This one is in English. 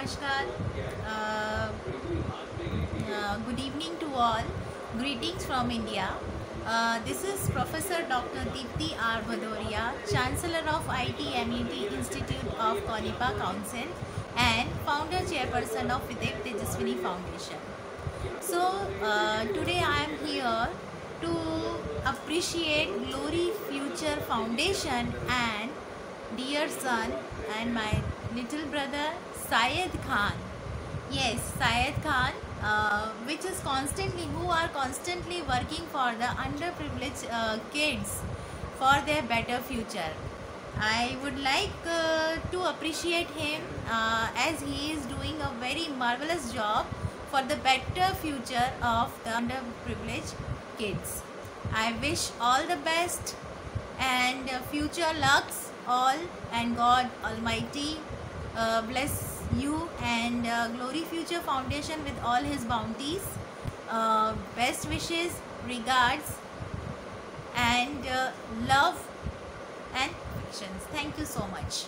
Namaskar. Uh, uh, good evening to all. Greetings from India. Uh, this is Professor Dr. Dipti R. Bhadoriya, Chancellor of IT MET Institute of Konipa Council and founder chairperson of Videk Tejaswini Foundation. So, uh, today I am here to appreciate Glory Future Foundation and dear son and my little brother Syed Khan. Yes, Syed Khan, uh, which is constantly, who are constantly working for the underprivileged uh, kids for their better future. I would like uh, to appreciate him uh, as he is doing a very marvelous job for the better future of the underprivileged kids. I wish all the best and future lucks all and God Almighty uh, bless you and uh, Glory Future Foundation with all his bounties. Uh, best wishes, regards, and uh, love and affections. Thank you so much.